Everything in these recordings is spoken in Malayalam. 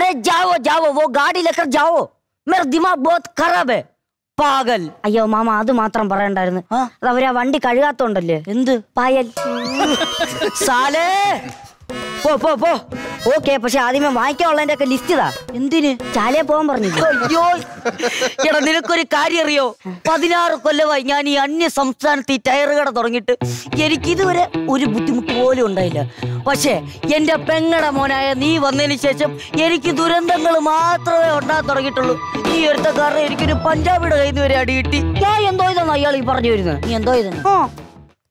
अरे जाओ जाओ वो गाड़ी लेकर जाओ मेरा दिमाग बहुत खराब है പാകൽ അയ്യോ മാമ അത് മാത്രം പറയണ്ടായിരുന്നു അത് അവരാ വണ്ടി കഴുകാത്തോണ്ടല്ലേ എന്ത് പായൽ സാലേ പോ പോ പോ. ഓക്കെ പക്ഷെ ആദ്യമേ വാങ്ങിക്കാനുള്ളതിന്റെ ഒക്കെ ലിസ്റ്റ് ഇതാ. എന്തിന്? ചാലേ പോകാൻ പറഞ്ഞു. അയ്യോ. എടാ നിനക്കൊരു കാര്യം അറിയോ പതിനാറ് കൊല്ലമായി ഞാൻ ഈ അന്യ സംസ്ഥാനത്ത് ഈ ടയർ കട തുടങ്ങിയിട്ട് എനിക്ക് ഇതുവരെ ഒരു ബുദ്ധിമുട്ട് പോലും ഉണ്ടായില്ല. പക്ഷേ എന്റെ പെങ്ങട മോനായ നീ വന്നതിന് ശേഷം എനിക്ക് ദുരന്തങ്ങൾ മാത്രമേ ഉണ്ടാകാൻ തുടങ്ങിയിട്ടുള്ളൂ. ഈ ഒരുത്ത കാരണം എനിക്കൊരു പഞ്ചാബിയുടെ കയ്യിൽ നിന്ന് വരെ അടി കിട്ടി. ഞാൻ എന്തോ ഇതെന്നോ അയാൾ ഈ പറഞ്ഞു വരുന്നത്? നീ എന്തോ ഇതെന്ന്?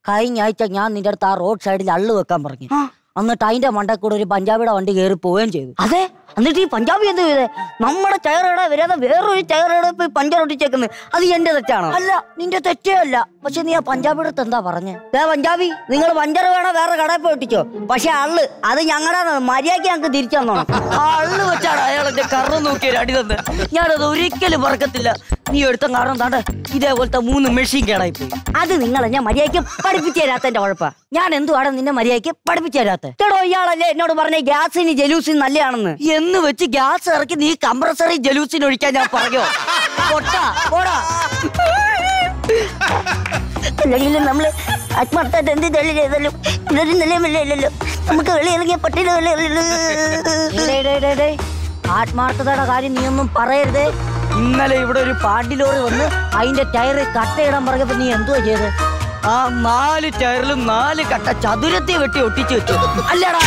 കഴിഞ്ഞ ആഴ്ച ഞാൻ നിന്റെ അടുത്ത് ആ റോഡ് സൈഡിൽ അള്ളു വെക്കാൻ പറഞ്ഞു. എന്നിട്ട് അതിന്റെ മണ്ടക്കൂടെ കൂടെ ഒരു പഞ്ചാബിയുടെ വണ്ടി കയറി പോവുകയും ചെയ്തു. അതെ? എന്നിട്ട് ഈ പഞ്ചാബി എന്ത് ചെയ്തേ? നമ്മുടെ ടയറിടെ വരാതെ വേറൊരു ടയറിടെ പോയി പഞ്ചർ ഒട്ടിച്ചേക്കുന്നത് അത് എന്റെ തെറ്റാണോ? അല്ല നിന്റെ തെറ്റേ അല്ല. പക്ഷെ നീ ആ പഞ്ചാബിയുടെ അടുത്ത് എന്താ പറഞ്ഞേ? ദേ പഞ്ചാബി നിങ്ങൾ പഞ്ചർ വേണോ വേറെ കടയിൽ പോയി ഒട്ടിച്ചോ. പക്ഷെ അള്ള് അത് ഞങ്ങളുടെ മര്യാദയ്ക്ക് ഞങ്ങൾക്ക് തിരിച്ചു തന്നോണം. ആ അള്ള് വെച്ചാണ് അയാൾ എന്റെ കറു നോക്കിയ അടി തന്നെ. ഞാനത് ഒരിക്കലും മറക്കത്തില്ല. നീ എടുത്ത കാരണം താണ്ട ഇതേപോലത്തെ മൂന്ന് മെഷീൻ കേടായി പോയി. അത് നിങ്ങളെ ഞാൻ മര്യാദയ്ക്ക് പഠിപ്പിച്ചു തരാത്തന്റെ കുഴപ്പ ഞാൻ എന്തുവാണ് നിന്നെ മര്യാദയ്ക്ക് പഠിപ്പിച്ചു തരാത്ത? കേടോ ഇയാളല്ലേ എന്നോട് പറഞ്ഞ ഗ്യാസിന് ജലൂസിന് നല്ലതാണെന്ന്. എന്ന് വെച്ച് ഗ്യാസ് ഇറക്കി നീ കംപ്രസറി ജലൂസിന് ഒഴിക്കാൻ ഞാൻ പറഞ്ഞോ? പോടാ. അല്ലെങ്കിലും നമ്മൾ ആത്മാർത്ഥമായിട്ട് എന്ത് തൊഴിൽ ചെയ്താലും ഇതൊരു നിലയുമില്ലല്ലോ. നമുക്ക് വെളിയിറങ്ങിയ പട്ടിയുടെ. ആത്മാർത്ഥതയുടെ കാര്യം നീ ഒന്നും പറയരുതേ. ഇന്നലെ ഇവിടെ ഒരു പാണ്ടി ലോറി വന്ന് അതിന്റെ ടയറ് കട്ടയിടാൻ പറഞ്ഞപ്പോ നീ എന്തുവാ ചെയ്ത്? ആ നാല് ടയറിലും നാല് കട്ട ചതുരത്തെ വെട്ടി ഒട്ടിച്ചു വെച്ചു. അല്ലടാ.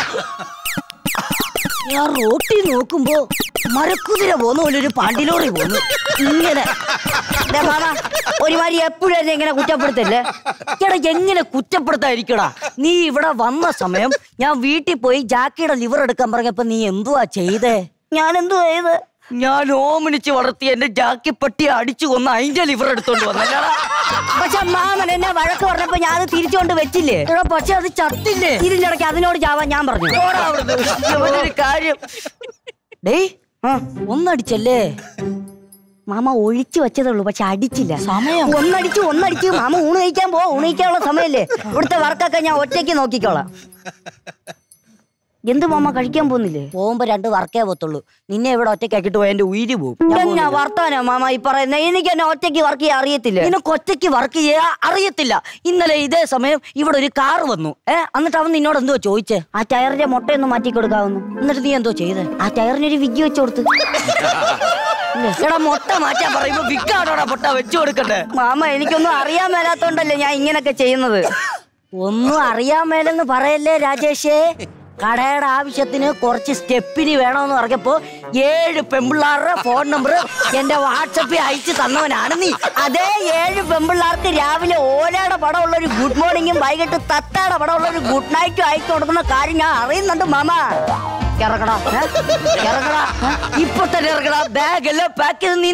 ഞാൻ റോട്ടി നോക്കുമ്പോ മരക്കുതിര പോന്ന പോലെ ഒരു പാണ്ടി ലോറി പോന്നു ഇങ്ങനെ. ഒരുമാതിരി എപ്പോഴും എന്നെ ഇങ്ങനെ കുറ്റപ്പെടുത്തല്ലേ? എടാ എങ്ങനെ കുറ്റപ്പെടുത്താതിരിക്കടാ? നീ ഇവിടെ വന്ന സമയം ഞാൻ വീട്ടിൽ പോയി ജാക്കിയുടെ ലിവർ എടുക്കാൻ പറഞ്ഞപ്പോ നീ എന്തുവാ ചെയ്തേ? ഞാൻ എന്തുവാ ചെയ്ത്? ഞാൻ ഓമനിച്ച് വളർത്തി എന്റെ ജാക്കി പട്ടി അടിച്ചു കൊന്ന് അതിന്റെ ലിവർ എടുത്തോണ്ട് വന്നല്ല പക്ഷെ മാമൻ എന്നെ വഴക്ക് പറഞ്ഞപ്പോ ഞാൻ അത് തിരിച്ചുകൊണ്ട് വെച്ചില്ലേ? പക്ഷെ അത് ചത്തില്ലേ? ഇതിന്റെ ഇടയ്ക്ക് അതിനോട് ചാവാൻ ഞാൻ പറഞ്ഞു. കാര്യം. ഡേയ് ഒന്നടിച്ചല്ലേ? മാമ ഒഴിച്ചു വെച്ചതേ ഉള്ളൂ പക്ഷെ അടിച്ചില്ല. സമയം. ഒന്നടിച്ചു ഒന്നടിച്ചു. മാമ ഊണ് കഴിക്കാൻ പോ ഊണ് കഴിക്കാനുള്ള സമയല്ലേ? ഇവിടുത്തെ വർക്കൊക്കെ ഞാൻ ഒറ്റയ്ക്ക് നോക്കിക്കോളാം. എന്ത് മാമ കഴിക്കാൻ പോകുന്നില്ലേ? പോകുമ്പോ രണ്ട് വർക്കേ പോത്തുള്ളൂ നിന്നെ ഇവിടെ ഒറ്റയ്ക്കാക്കിട്ട് പോയ എന്റെ ഉയിരി പോകും വർത്താനാ മാമ ഈ പറയുന്ന? എനിക്ക് എന്നെ ഒറ്റയ്ക്ക് വർക്ക് ചെയ്യാൻ അറിയത്തില്ല. നിനക്ക് ഒറ്റയ്ക്ക് വർക്ക് ചെയ്യാ അറിയത്തില്ല. ഇന്നലെ ഇതേ സമയം ഇവിടെ ഒരു കാർ വന്നു. ഏ എന്നിട്ട് അവൻ നിന്നോട് എന്തോ ചോദിച്ചേ? ആ ടയറിന്റെ മുട്ടയൊന്ന് മാറ്റി കൊടുക്കാവുന്നു. എന്നിട്ട് നീ എന്തോ ചെയ്തേ? ആ ടയറിനൊരു വിഗ്ഗി വെച്ചു കൊടുത്ത്. എടാ മുട്ട മാറ്റാൻ പറയുമ്പോ വിക്കാണോടാ മുട്ട വെച്ചു കൊടുക്കണ്ടേ? മാമ എനിക്കൊന്നും അറിയാൻ മേലാത്തോണ്ടല്ലേ ഞാൻ ഇങ്ങനൊക്കെ ചെയ്യുന്നത്. ഒന്നും അറിയാൻ മേലെന്ന് പറയല്ലേ രാജേഷേ? കടയുടെ ആവശ്യത്തിന് കുറച്ച് സ്റ്റെപ്പിന് വേണമെന്ന് പറഞ്ഞപ്പോ ഏഴ് പെമ്പിള്ളാരുടെ ഫോൺ നമ്പർ എന്റെ വാട്സപ്പിൽ അയച്ചു തന്നവനാണ് നീ. അതേ ഏഴ് പെമ്പിള്ളാർക്ക് രാവിലെ ഓലയുടെ പടമുള്ള ഒരു ഗുഡ് മോർണിംഗും വൈകിട്ട് തത്തയുടെ പടമുള്ള ഒരു ഗുഡ് നൈറ്റും അയച്ചു കൊടുക്കുന്ന കാര്യം ഞാൻ അറിയുന്നുണ്ട് മാമ. ഇപ്പൊ തന്നെ പാക്ക്. നീ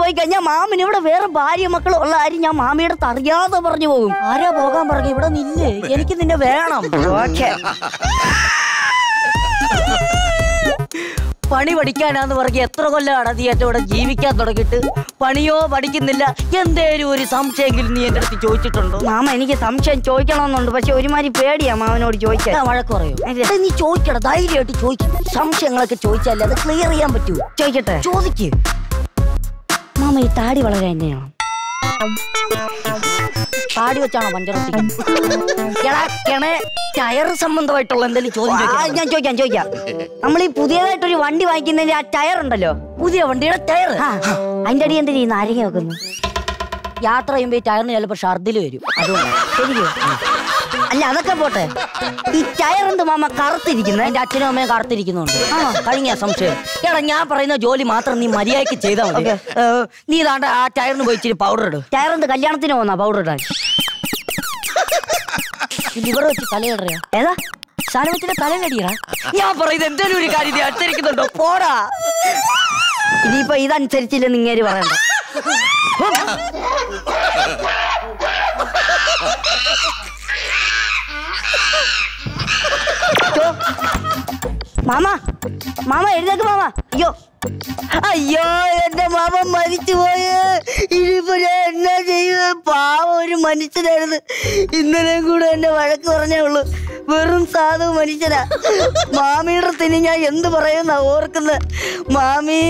പോയി കഴിഞ്ഞാൽ മാമിന് ഇവിടെ വേറെ ഭാര്യ മക്കളും ഉള്ള ഞാൻ മാമിയുടെ അറിയാതെ പറഞ്ഞു പോകും. ആരാ പോകാൻ പറഞ്ഞു? ഇവിടെ നില്ലേ. എനിക്ക് നിന്നെ വേണം. ഓക്കെ പണി പഠിക്കാനാന്ന് പറഞ്ഞ് എത്ര കൊല്ലമാണ് നീ എന്റെ കൂടെ ജീവിക്കാൻ തുടങ്ങിയിട്ട്? പണിയോ പഠിക്കുന്നില്ല. എന്തേലും ഒരു സംശയമെങ്കിലും നീ എന്റെ അടുത്ത് ചോദിച്ചിട്ടുണ്ടോ? മാമ എനിക്ക് സംശയം ചോദിക്കണമെന്നുണ്ട്. പക്ഷെ ഒരുമാതിരി പേടിയാ മാമനോട് ചോദിക്കാൻ. ഞാൻ വഴക്ക് പറയോ. നീ ചോദിക്കട ധൈര്യമായിട്ട് ചോദിക്കും. സംശയങ്ങളൊക്കെ ചോദിച്ചാലേ അത് ക്ലിയർ ചെയ്യാൻ പറ്റൂ. ചോദിക്കട്ടെ. ചോദിക്ക്. മാമ ഈ താടി വളരെ തന്നെയാണോ താടി വെച്ചാണോ പഞ്ചറൊട്ടിക്കുന്നത് ടയർ സംബന്ധമായിട്ടുള്ള എന്തെങ്കിലും ചോദ്യം ചോദിക്കാം? ഞാൻ ചോദിക്കാം ചോദിക്കാം. നമ്മൾ ഈ പുതിയതായിട്ടൊരു വണ്ടി വാങ്ങിക്കുന്നതിന്റെ ആ ടയർ ഉണ്ടല്ലോ പുതിയ വണ്ടിയുടെ ടയർ ആ, അതിന്റെ അടി എന്തിനാ ഈ നാരങ്ങ വെക്കുന്നു യാത്ര ചെയ്യുമ്പോ ഈ ടയറിന് ചിലപ്പോ ഷർദിൽ വരും. അതുകൊണ്ട് ശരിയോ അല്ല അതൊക്കെ പോട്ടെ. ഈ ടയർ എന്ത് മാമ കറുത്തിരിക്കുന്നത് എന്റെ അച്ഛനും അമ്മയും കറുത്തിരിക്കുന്നുണ്ട്. ആ കഴിഞ്ഞ സംശയം. എടാ ഞാൻ പറയുന്ന ജോലി മാത്രം നീ മര്യാദയ്ക്ക് ചെയ്താൽ മതി. നീ ഇതാണ്ട് ആ ടയറിന് പോയി ഇച്ചിരി പൗഡർ ഇടും. ടയർ എന്ത് കല്യാണത്തിന് പോന്നാ പൗഡർ ഇടാൻ? ലിവർ വെച്ച് തലയിടറിയാ. ഏതാ? സാധനത്തിന്റെ തലയിലടിയടാ. ഞാൻ പറയുന്നത് എന്തേലും ഒരു കാര്യം നീ അടുത്തിരിക്കുന്നുണ്ടോ പോടാ. ഇനിയിപ്പോ ഇതനുസരിച്ചില്ല നിങ്ങേര് പറയണ്ട. ചോ. മാമ മാമ എഴുതേക്ക് മാമ. അയ്യോ. അയ്യോ എന്റെ മാമൻ മരിച്ചു പോയ. ഇനിയിപ്പോ എന്നാ ചെയ്യുക പാവം ഒരു മനുഷ്യനായിരുന്നു. ഇന്നലെയും കൂടെ എന്നെ വഴക്ക് പറഞ്ഞേ ഉള്ളൂ. വെറും സാധു മനുഷ്യനാ. മാമിയുടെ തിനി ഞാൻ എന്ത് പറയുന്ന ഓർക്കുന്ന. മാമി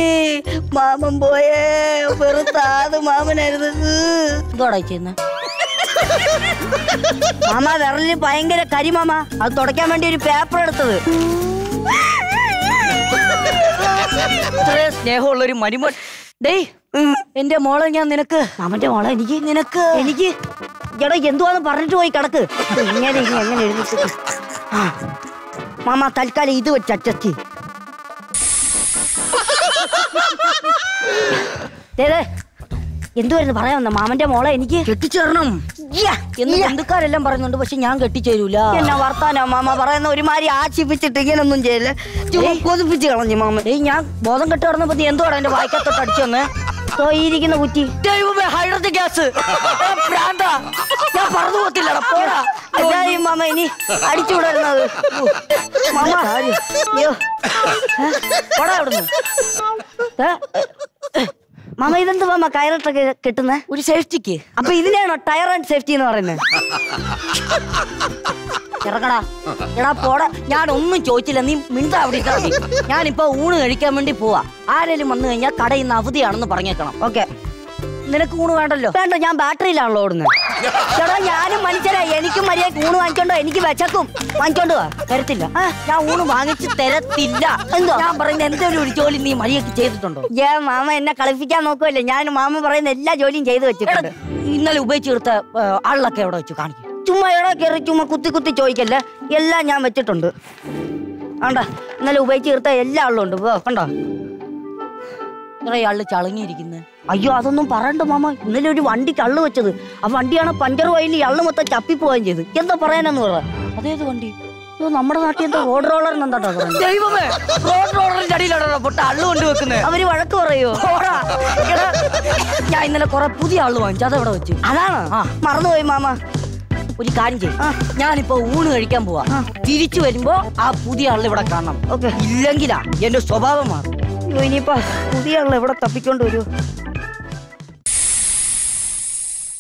മാമൻ പോയേ. വെറും സാധു മാമനായിരുന്നു. ഇതോടാ ചെയ്യുന്ന? മാമ വിരലിൽ ഭയങ്കര കരിമാമ അത് തുടയ്ക്കാൻ വേണ്ടി ഒരു പേപ്പർ എടുത്തത്. ഇത്രയും സ്നേഹമുള്ള ഒരു മരുമോൻ. ഡേയ് എന്റെ മോളെ ഞാൻ നിനക്ക്. അവന്റെ മോളെ എനിക്ക് നിനക്ക്. എനിക്ക്? എടാ എന്തുവാന്ന് പറഞ്ഞിട്ട് പോയി കിടക്ക്. ഇങ്ങനെ ഇനി എങ്ങനെ എഴുതിട്ട് മാമ തൽക്കാലം ഇത് വെച്ച് അച്ചത്തി എന്തുവായിരുന്നു പറയാൻ വന്ന? മാമന്റെ മോളെ എനിക്ക് കെട്ടിച്ചേരണം. എന്ന് ബന്ധുക്കാരെല്ലാം പറയുന്നുണ്ട് പക്ഷെ ഞാൻ കെട്ടിച്ചേരൂല. എന്നാ വർത്താനോ മാമ പറയുന്ന ഒരുമാതിരി ആശിപ്പിച്ചിട്ട് ഇങ്ങനൊന്നും ചെയ്യില്ല? കൊതിപ്പിച്ച് കളഞ്ഞു മാമ. ഏയ് ഞാൻ ബോധം കെട്ട് കിടന്നപ്പോ നീ എന്തുവാടാ എന്റെ വായിക്കത്തോട്ട് അടിച്ചു വന്ന് ഇരിക്കുന്ന കുറ്റി. ദൈവമേ ഹൈഡ്രജൻ ഗ്യാസ്. ഞാൻ പറഞ്ഞു പോത്തില്ലടാ പോടാ. എന്തായി മാമ ഇനി അടിച്ചുവിടരുന്നത്. മാമ അയ്യോ. പോടാ അവിടുന്ന്. മാമ ഇതെന്ത് മാമ കയറിട്ടൊക്കെ കെട്ടുന്നേ? ഒരു സേഫ്റ്റിക്ക്. അപ്പൊ ഇതിനാണോ ടയർ ആൻഡ് സേഫ്റ്റി എന്ന് പറയുന്നത്? ഇറങ്ങടാ എടാ പോട. ഞാൻ ഒന്നും ചോദിച്ചില്ല. നീ മിണ്ടാ അവിടെ മതി ഞാനിപ്പോ ഊണ് കഴിക്കാൻ വേണ്ടി പോവാ. ആരേലും വന്നു കഴിഞ്ഞാൽ കടയിൽ നിന്ന് അവധിയാണെന്ന് പറഞ്ഞേക്കണം. ഓക്കെ. നിനക്ക് ഊണ് വേണ്ടല്ലോ? വേണ്ട ഞാൻ ബാറ്ററിയിലാണല്ലോ ഓടുന്നത്. ചേട്ടാ ഞാനും മനുഷ്യരാ. എനിക്കും മര്യാദ ഊണ് വാങ്ങിക്കൊണ്ടോ എനിക്ക് വിശക്കും. വാങ്ങിക്കൊണ്ടോ വാ. തരത്തില്ല. ഞാൻ ഊണ് വാങ്ങിച്ച് തരത്തില്ല. എന്തോ? ഞാൻ പറയുന്ന എന്തൊരു ഒരു ജോലി നീ മര്യാദയ്ക്ക് ചെയ്തിട്ടുണ്ടോ? ഏ മാമ എന്നെ കളിപ്പിക്കാൻ നോക്കുമല്ലേ ഞാൻ മാമ പറയുന്ന എല്ലാ ജോലിയും ചെയ്തു വെച്ചിട്ടുണ്ട്. ഇന്നലെ ഉപയോഗിച്ച് തീർത്ത ആളിലൊക്കെ എവിടെ വെച്ച്? കാണിക്കും. ചുമ്മാ എവിടെ കയറി ചുമ്മാ കുത്തി കുത്തി ചോദിക്കല്ലേ? എല്ലാം ഞാൻ വെച്ചിട്ടുണ്ട്. ആണ്ടാ ഇന്നലെ ഉപയോഗിച്ച് തീർത്ത എല്ലാ ആളും ഉണ്ട്. കണ്ടോ? ഇത്ര ആളിൽ ചളങ്ങിയിരിക്കുന്നത് അയ്യോ അതൊന്നും പറയണ്ട മാമ. ഇന്നലെ ഒരു വണ്ടി കള്ളു വെച്ചത്. ആ വണ്ടിയാണ് പഞ്ചർ വയലിൽ അള്ളു മൊത്തം ചപ്പിപ്പോവുകയും ചെയ്ത്. എന്താ പറയാനെന്ന് പറ. അതേത് വണ്ടി? അയ്യോ നമ്മുടെ നാട്ടിൽ എന്താ റോഡ് റോളർ ദൈവമേ റോഡ് റോളറിന്റെ അടിയിലാണോ പൊട്ട അള്ളു കൊണ്ട് വെക്കുന്നത് അവർ വഴക്ക് പറയോ? ഞാൻ ഇന്നലെ കുറെ പുതിയ ആൾ വാങ്ങിച്ചു. അതെവിടെ വെച്ച്? അതാണ്. മറന്നുപോയി മാമ. ഒരു കാര്യം ചെയ്യും. ഞാനിപ്പോ ഊണ് കഴിക്കാൻ പോവാ. തിരിച്ചു വരുമ്പോ ആ പുതിയ ആൾ ഇവിടെ കാണണം. ഓക്കെ. ഇല്ലെങ്കിലാ എന്റെ സ്വഭാവം മാറും. ഇനിയിപ്പോ പുതിയ ആൾ എവിടെ തപ്പിക്കൊണ്ട് വരൂ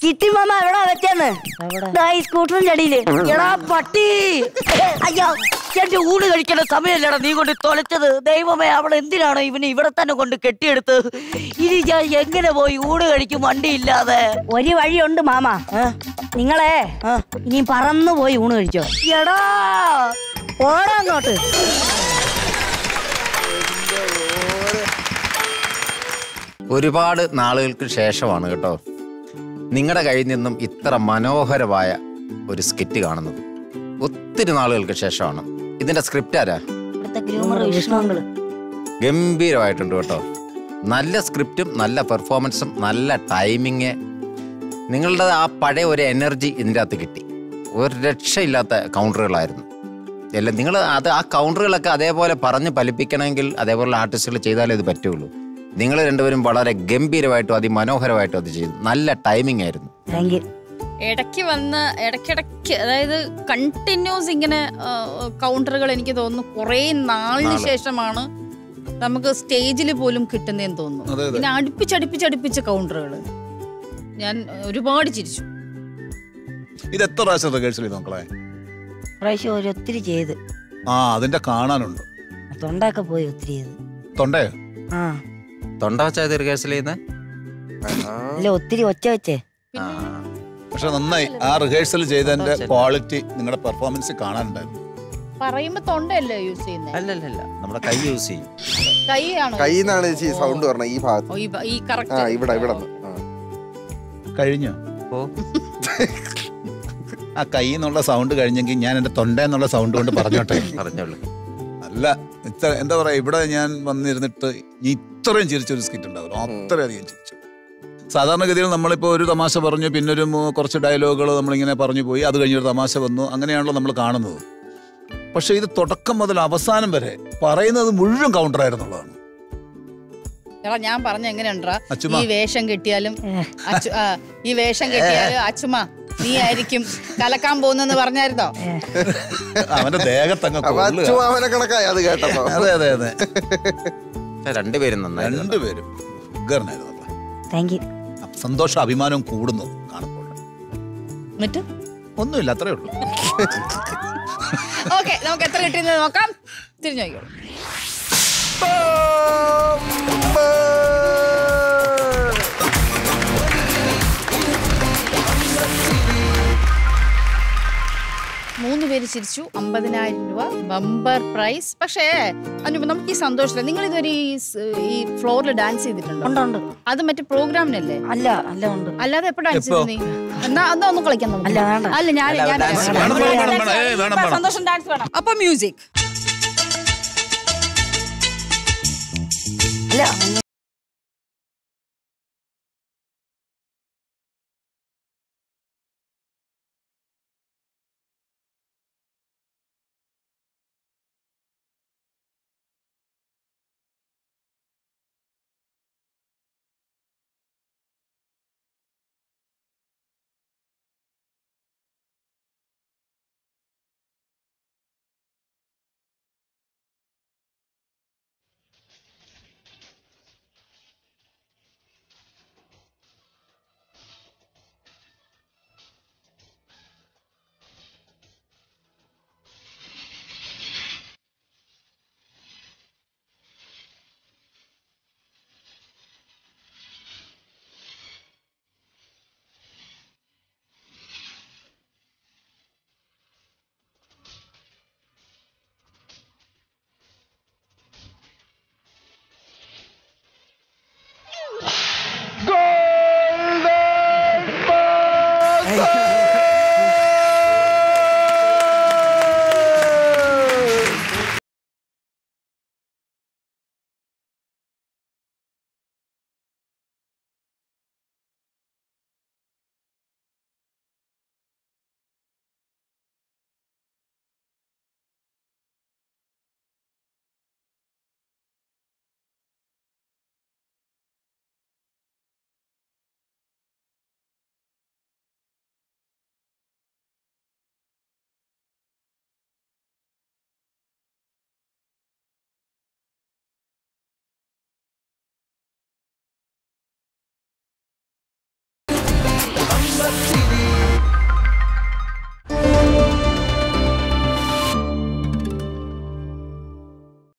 കിട്ടി മാമ എവിടാ വെച്ചെന്ന് ഈ സ്കൂട്ടറിന്റെ അടിയിൽ. എടാ പട്ടി! അയ്യോ എന്റെ ഊണ് കഴിക്കേണ്ട സമയമല്ലടാ നീ കൊണ്ട് തൊലച്ചത്. ദൈവമേ അവൾ എന്തിനാണോ ഇവനെ ഇവിടെ തന്നെ കൊണ്ട് കെട്ടിയെടുത്ത്? ഇനി ഞാൻ എങ്ങനെ പോയി ഊട് കഴിക്കും വണ്ടി ഇല്ലാതെ ഒരു വഴിയുണ്ട് മാമ. നിങ്ങളെ ഇനി പറന്നു പോയി ഊണ് കഴിച്ചോ. എടാ ഓടാങ്ങോട്ട് ഒരുപാട് നാളുകൾക്ക് ശേഷമാണ് കേട്ടോ. നിങ്ങളുടെ കയ്യിൽ നിന്നും ഇത്ര മനോഹരമായ ഒരു സ്കിറ്റ് കാണുന്നത്. ഒത്തിരി നാളുകൾക്ക് ശേഷമാണ്. ഇതിന്റെ സ്ക്രിപ്റ്റ് ആരാ? ഗംഭീരമായിട്ടുണ്ട് കേട്ടോ. നല്ല സ്ക്രിപ്റ്റും നല്ല പെർഫോമൻസും നല്ല ടൈമിങ് നിങ്ങളുടെ ആ പഴയ ഒരു എനർജി ഇതിന്റെ അകത്ത് കിട്ടി. ഒരു രക്ഷയില്ലാത്ത കൗണ്ടറുകളായിരുന്നു എല്ലാം നിങ്ങൾ അത് ആ കൗണ്ടറുകളൊക്കെ അതേപോലെ പറഞ്ഞ് ഫലിപ്പിക്കണമെങ്കിൽ അതേപോലെ ആർട്ടിസ്റ്റുകൾ ചെയ്താലേ ഇത് പറ്റുള്ളൂ. നിങ്ങൾ രണ്ടുപേരും വളരെ ഗംഭീരമായിട്ടും അതിമനോഹരമായിട്ടും അത് ചെയ്തു. നല്ല ടൈമിംഗ് ആയിരുന്നു. താങ്ക് യു ഇടയ്ക്ക് വന്ന് ഇടയ്ക്കിടയ്ക്ക് അതായത് കണ്ടിന്യൂസ് ഇങ്ങനെ കൗണ്ടറുകൾ എനിക്ക് തോന്നുന്നു കുറേ നാളിന് നാൾ. ശേഷമാണ് നമുക്ക് സ്റ്റേജിൽ പോലും കിട്ടുന്നതെന്ന് തോന്നുന്നു. പിന്നെ അടുപ്പിച്ചടുപ്പിച്ചടുപ്പിച്ച കൗണ്ടറുകൾ ഞാൻ ഒരുപാട് ചിരിച്ചു. ഇത് എത്ര പ്രാവശ്യം റിഹേഴ്സൽ ചെയ്തു മക്കളെ? പ്രാവശ്യം ഒരു ഒത്തിരി ചെയ്ത്. ആ അതിന്റെ കാണാനുണ്ട്. തൊണ്ടൊക്കെ പോയി ഒത്തിരി ചെയ്ത്. തൊണ്ടയോ? ആ. തൊണ്ട വെച്ചാൽ റിഹേഴ്സൽ ചെയ്യുന്നത് ഒത്തിരി ഒച്ച വെച്ചേ. പക്ഷെ നന്നായി. ആ റിഹേഴ്സൽ ചെയ്തതിന്റെ ക്വാളിറ്റി നിങ്ങളുടെ പെർഫോമൻസ് കാണാനുണ്ടായിരുന്നു. പറയുമ്പോ തൊണ്ടയല്ലേ യൂസ് ചെയ്യുന്നത് അല്ലല്ല നമ്മുടെ കൈ യൂസ് ചെയ്യും. കൈ ആണോ? കയ്യിൽ സൗണ്ട് പറഞ്ഞത് ഈ ഭാഗത്ത്. ഈ ആ കറക്റ്റ് ഇവിടെ ഇവിടെ കഴിഞ്ഞോ? ഓ. ആ കൈ എന്നുള്ള സൗണ്ട് കഴിഞ്ഞെങ്കിൽ ഞാൻ എന്റെ തൊണ്ട എന്നുള്ള സൗണ്ട് കൊണ്ട് പറഞ്ഞോട്ടെ. പറഞ്ഞോളൂ. അല്ല എന്താ പറയാ ഇവിടെ ഞാൻ വന്നിരുന്നിട്ട് ഈ ഇത്രയും ചിരിച്ചൊരു സ്കിറ്റ് ഉണ്ടാവില്ല അത്രയധികം ചിരിച്ചു. സാധാരണഗതിയിൽ നമ്മളിപ്പോൾ ഒരു തമാശ പറഞ്ഞു പിന്നെ ഒരു കുറച്ച് ഡയലോഗുകൾ നമ്മളിങ്ങനെ പറഞ്ഞു പോയി അത് കഴിഞ്ഞൊരു തമാശ വന്നു അങ്ങനെയാണല്ലോ നമ്മൾ കാണുന്നത്. പക്ഷെ ഇത് തുടക്കം മുതൽ അവസാനം വരെ പറയുന്നത് മുഴുവൻ കൗണ്ടർ ആയിരുന്നുള്ളതാണ്. എടാ ഞാൻ പറഞ്ഞ എങ്ങനെയുണ്ടാ. ഈ വേഷം കിട്ടിയാലും അച്ചു- ഈ വേഷം കിട്ടിയാലും അച്ചുമ നീ ആയിരിക്കും കലക്കാൻ പോകുന്നെന്ന് പറഞ്ഞായിരുന്നോ? അവന്റെ ദേഹത്തങ്ങ് അപ്പൊ അച്ചു അവനെ കണക്കായി അത് കേട്ടോ അതെ അതെ അതെ. രണ്ടുപേരും നന്നായി രണ്ടുപേരും ഉഗ്രനായിരുന്നു താങ്ക് യു സന്തോഷം അഭിമാനവും കൂടുന്നു കാണുമ്പോൾ. എന്നിട്ട് ഒന്നുമില്ല അത്രേ ഉള്ളൂ. ഓക്കെ നമുക്ക് എത്ര കിട്ടിയെന്ന് നോക്കാം. തിരിഞ്ഞു നോക്കിയോളൂ മൂന്ന് പേര് ചിരിച്ചു. അമ്പതിനായിരം രൂപ ബമ്പർ പ്രൈസ്. പക്ഷേ അനുപ നമുക്ക് ഈ സന്തോഷം നിങ്ങൾ ഇതുവരെ ഈ ഫ്ലോറിൽ ഡാൻസ് ചെയ്തിട്ടുണ്ടോ? അത് മറ്റേ പ്രോഗ്രാമിനല്ലേ? അല്ല അല്ല ഉണ്ട്. അല്ലാതെ എപ്പോ ഡാൻസ്? ചെയ്തു നീ? എന്നാ എന്നാ ഒന്നും കളിക്കാൻ അല്ല, അല്ല ഞാൻ ഞാൻ. സന്തോഷം ഡാൻസ് വേണം. അപ്പൊ മ്യൂസിക്. അല്ല